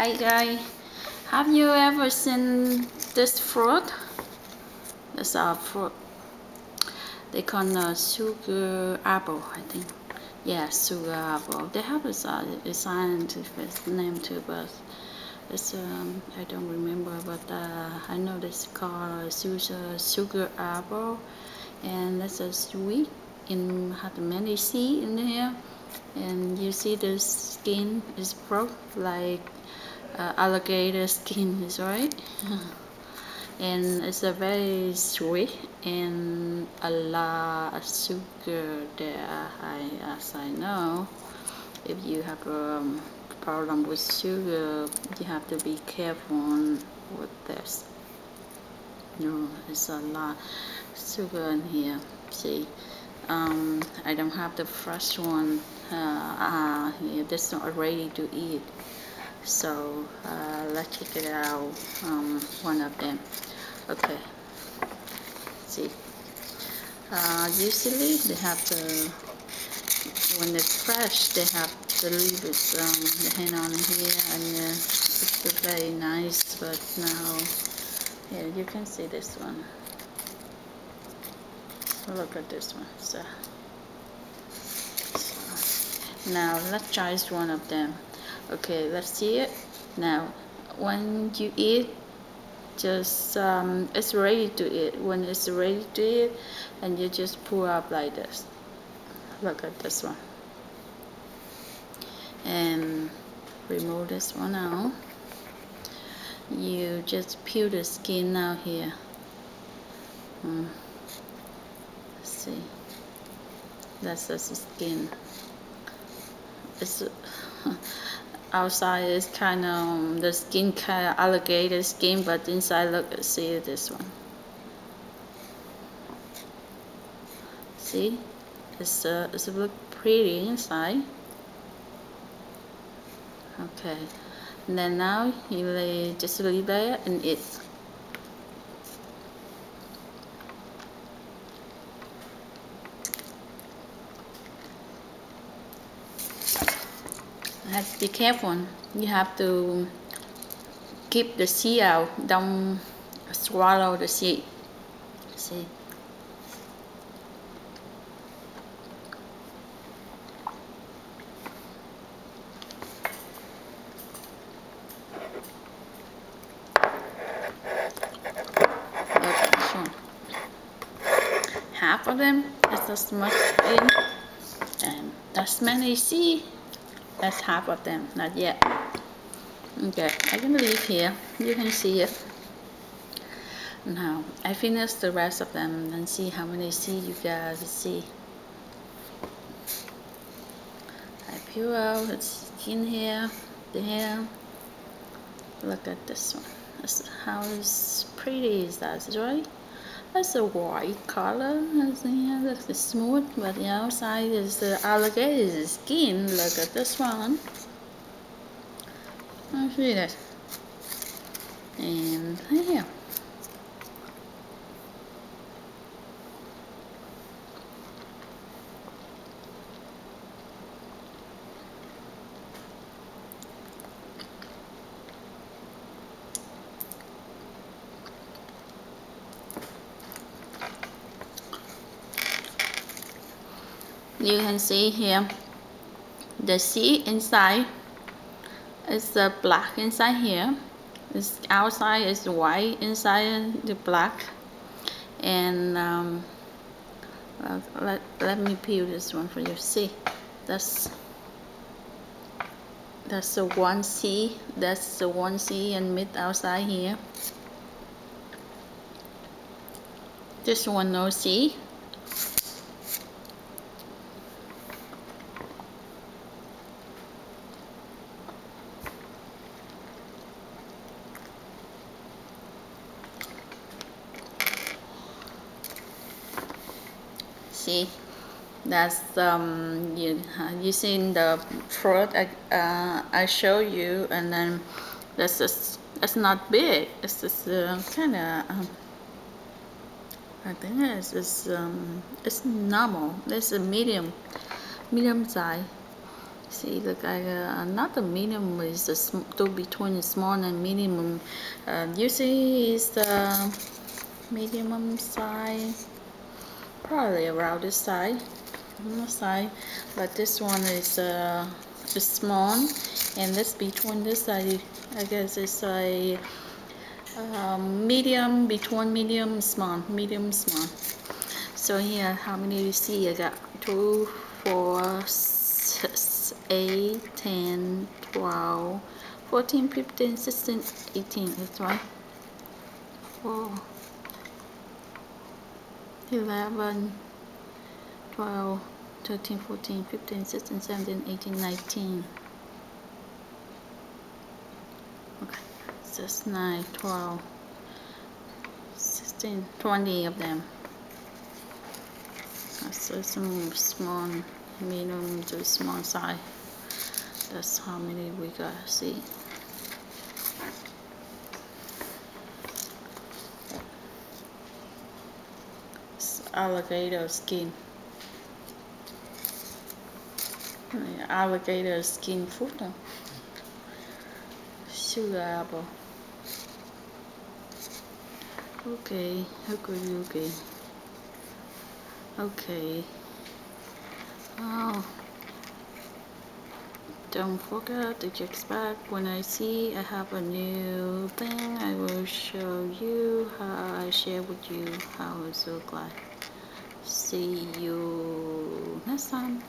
Hi guys, have you ever seen this fruit? It's a fruit. They call it sugar apple, I think. Yeah, sugar apple. They have a, a scientific name too, but it's um I don't remember. But uh, I know it's called sugar sugar apple, and it's a sweet and have many seeds in here and you see the skin is broke like uh, alligator skin is right? And it's a very sweet and a lot of sugar there I, as I know if you have a um, problem with sugar you have to be careful with this. No it's a lot sugar in here see? Um, I don't have the fresh one uh, uh, yeah, that's not ready to eat so uh, let's check it out um, one of them. Okay. See. Uh, usually they have the when they're fresh they have the leaves um, hand on here and uh, it's very nice but now yeah you can see this one. Look at this one so, so now let's try one of them okay let's see it. Now when you eat just um, it's ready to eat. When it's ready to eat and you just pull up like this. Look at this one. And remove this one out. You just peel the skin out here. Mm see. That's the skin. It's outside is kind of the skin kind of alligator skin but inside look see this one. See? It's uh, it's look pretty inside. Okay. And then now you lay, just leave there and eat have to be careful. You have to keep the seed out. Don't swallow the seed. See. half of them is as much in and as many see that's half of them, not yet. Okay, I can leave here. You can see it. Now, I finished the rest of them and see how many seeds you guys see. I peel out skin here, there. Look at this one. That's how pretty is that, right? That's a white color. Yeah, looks smooth, but the outside is the alligator skin. Look at this one. I see that. And here. You can see here the seed inside is the black inside here. This outside is white inside the black. And um, let, let me peel this one for you. See that's that's the one C that's the one C and mid outside here. This one no C see that's um you you seen the fruit I, uh, I show you and then that's just it's not big. It's just uh, kind of um, I think it's it's, um, it's normal. It's a medium medium size. See look I uh, not the medium is the to between small and medium uh, usually is the medium size probably around this size side but this one is uh, small and this between this I, I guess it's a um, medium between medium small medium small. So here how many you see? I got two four six eight ten twelve fourteen fifteen sixteen eighteen that's right. Four eleven twelve 13, 14, 15, 16, 17, 18, 19. Okay, that's 9, 12, 16, 20 of them. So some small, medium to small size. That's how many we got. See. It's alligator skin. Alligator skin food sugar apple. Okay okay okay. Okay. Oh. Don't forget to check back when I see I have a new thing I will show you how I share with you. How it looks like see you next time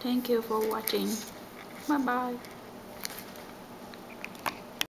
Thank you for watching. Bye bye.